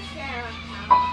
Sarah.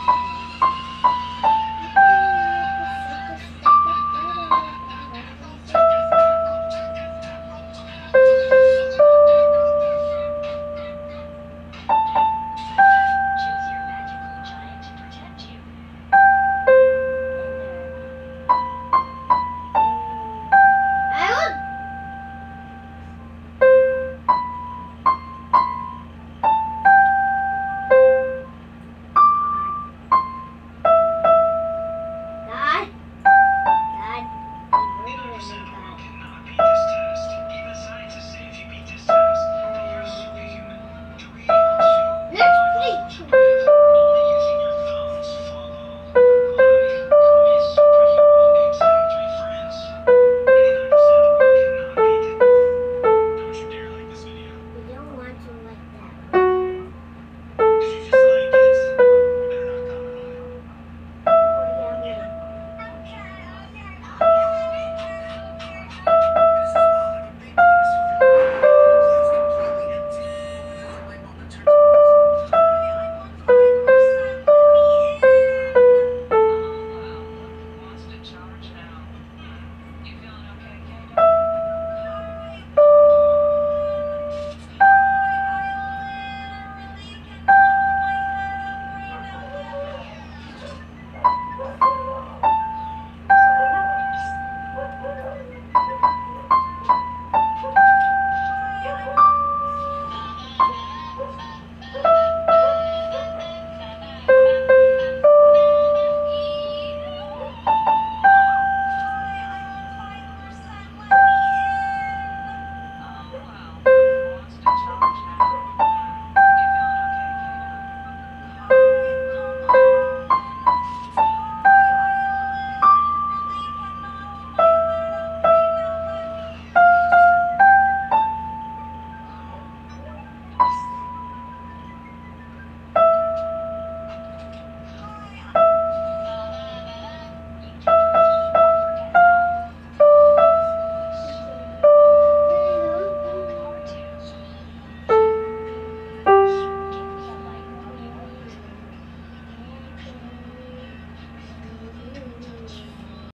Thank you.